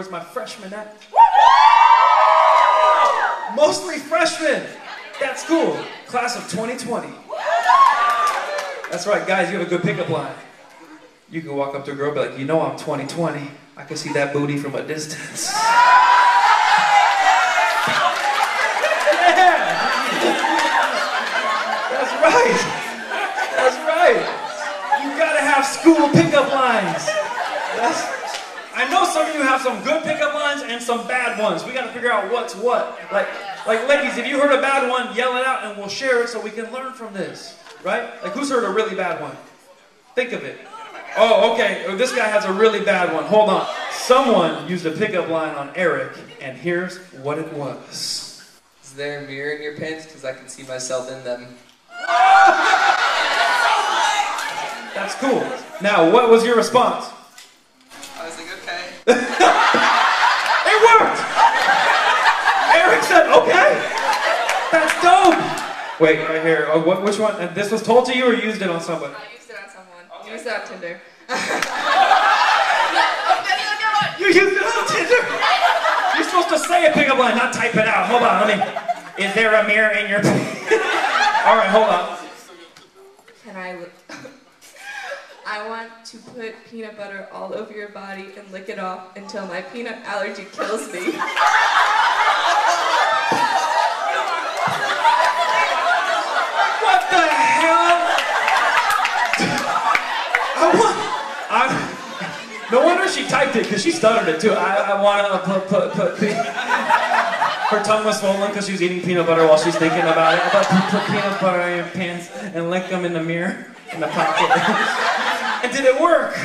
Where's my freshman at? Mostly freshmen. That's cool. Class of 2020. That's right, guys, you have a good pickup line. You can walk up to a girl and be like, you know I'm 2020. I can see that booty from a distance. Yeah. That's right. That's right. You gotta have school pickup lines. That's, I know some of you have some good pickup lines and some bad ones. We gotta figure out what's what. Like, like ladies, if you heard a bad one, yell it out and we'll share it so we can learn from this. Right? Like who's heard a really bad one? Think of it. Oh, okay. Oh, This guy has a really bad one. Hold on. Someone used a pickup line on Eric, and here's what it was. Is there a mirror in your pants? Because I can see myself in them. That's cool. Now, what was your response? I was like, okay. It worked! Eric said, okay. That's dope. Wait, right here. Oh, what, which one? And this was told to you or you used it on someone? I used it on someone. Used it on Tinder. You used it on Tinder? You're supposed to say a pickup line, not type it out. Hold on, let me. Is there a mirror in your All right, hold on. Can I? Li- I want to put peanut butter all over your body and lick it off until my peanut allergy kills me. What the hell? I want. I, no wonder she typed it because she stuttered it too. I, I want to put put put. pe- Her tongue was swollen because she was eating peanut butter while she's thinking about it. But put, put peanut butter in your pants and lick them in the mirror in the pocket. and did it work?